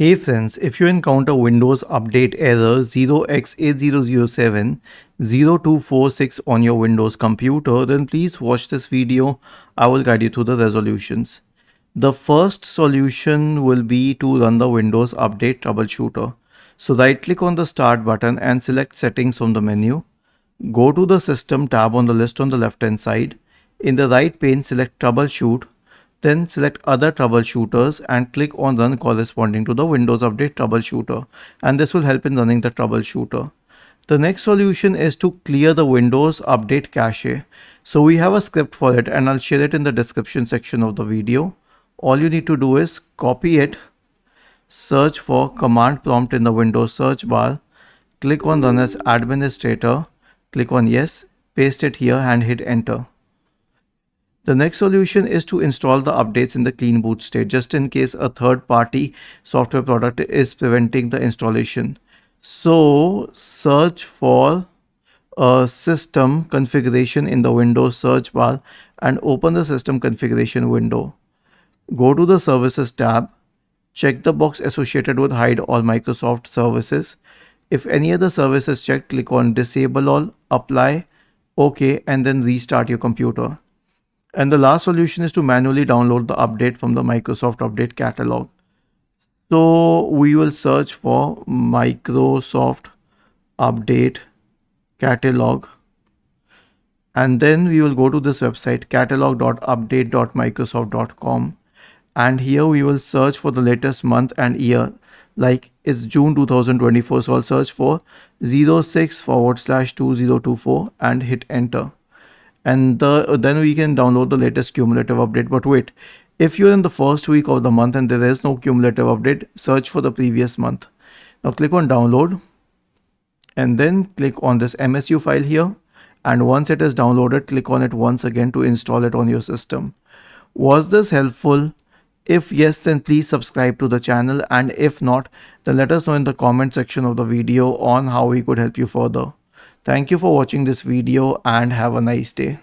Hey friends, if you encounter Windows Update error 0x8007-0246 on your Windows computer, then please watch this video. I will guide you through the resolutions. The first solution will be to run the Windows Update Troubleshooter. So right click on the Start button and select Settings from the menu. Go to the System tab on the list on the left hand side. In the right pane, select Troubleshoot then select other troubleshooters and click on run corresponding to the Windows Update troubleshooter and this will help in running the troubleshooter. The next solution is to clear the Windows Update cache. So we have a script for it and I'll share it in the description section of the video. All you need to do is copy it, search for command prompt in the Windows search bar, click on run as administrator, click on yes, paste it here and hit enter. The next solution is to install the updates in the clean boot state just in case a third party software product is preventing the installation. So search for a system configuration in the Windows search bar and open the system configuration window. Go to the services tab, check the box associated with hide all Microsoft services. If any other service is checked, click on disable all, apply, OK, and then restart your computer. And the last solution is to manually download the update from the Microsoft Update Catalog. So we will search for Microsoft Update Catalog. And then we will go to this website catalog.update.microsoft.com. And here we will search for the latest month and year like it's June 2024. So I'll search for 06 forward slash 2024 and hit enter and the, then we can download the latest cumulative update. But wait if you're in the first week of the month and there is no cumulative update search for the previous month. Now click on download. And then click on this msu file here. And once it is downloaded click on it once again to install it on your system. Was this helpful? If yes then please subscribe to the channel. And if not then let us know in the comment section of the video on how we could help you further Thank you for watching this video and have a nice day.